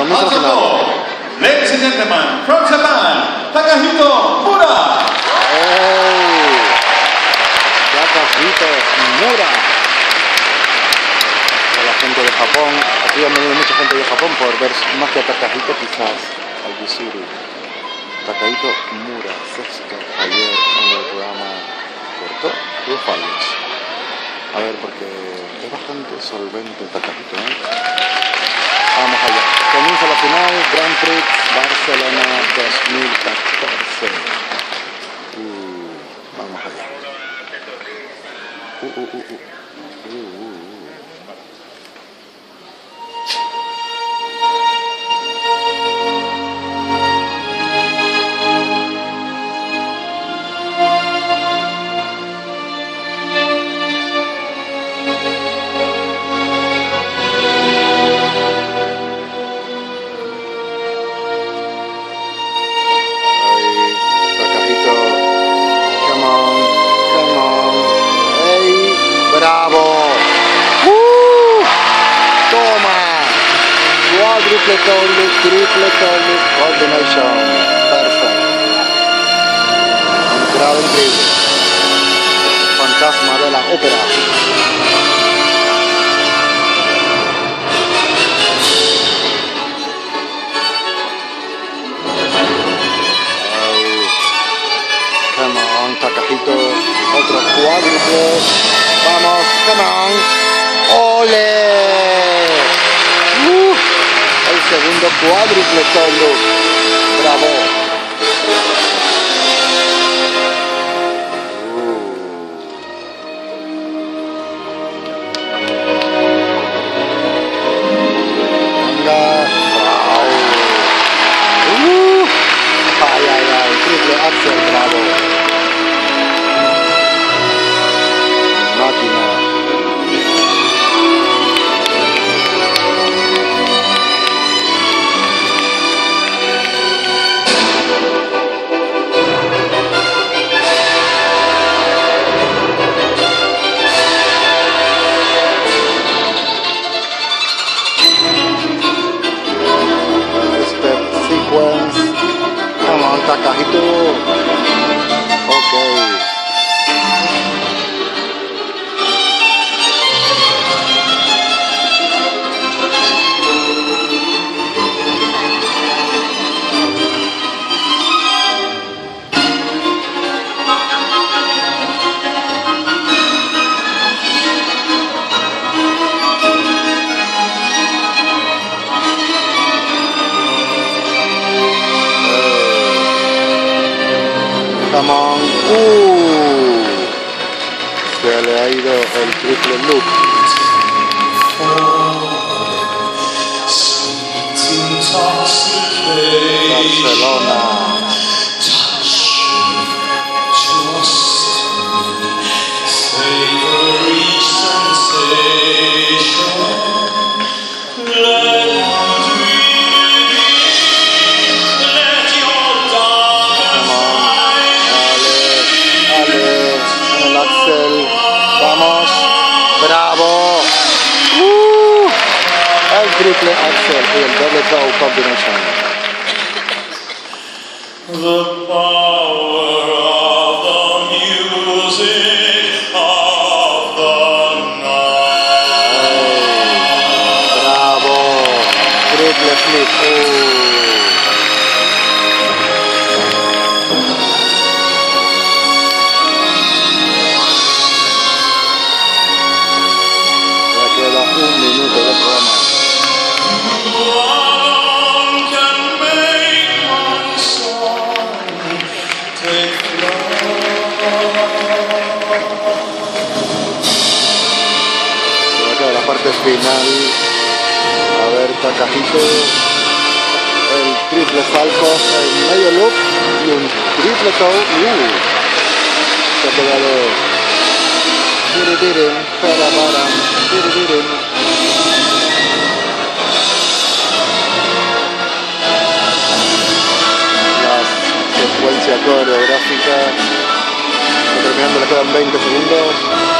On the final. ladies and gentlemen, from Japan, Takahito Mura. ¡Ey! Takahito Mura. A la gente de Japón, aquí han venido mucha gente de Japón por ver más que a Takahito quizás al Yusuru. Takahito Mura, sexto ayer en el programa corto, tuvo fallos. A ver, porque es bastante solvente Takahito, ¿eh? Vamos allá. Comienza la final, Grand Prix Barcelona 2014. Uh, vamos allá. Uh, uh, uh, uh. Toe loop, triple toe loop, combination. Perfect. Un grado increíble. Fantasma de la ópera. Come on, Takahito. Otro cuádruple. Vamos, come on. Cuádruple toe On. Uh. Se le ha ido el triple loop. Barcelona. El triple axel y el doble toe combination. Final. A ver, Takahito. El triple salto, el medio loop y un triple toe. Uh. Se ha quedado. Tiridirim, parabaram, tiridirim. La secuencia coreográfica. Terminando, le quedan 20 segundos.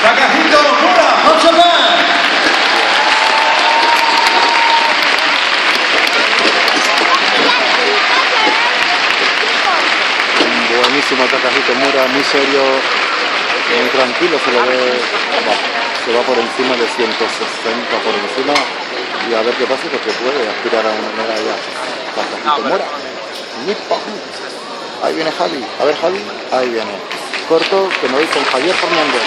Takahito Mura from Japan. Buenísimo Takahito Mura, muy serio, muy tranquilo, se le ve, va, se va por encima de 160 por encima y a ver qué pasa porque puede aspirar a una medalla. Takahito Mura, Nippon. Ahí viene Javi, a ver Javi, ahí viene. Corto, que me voy con Javier Fernández.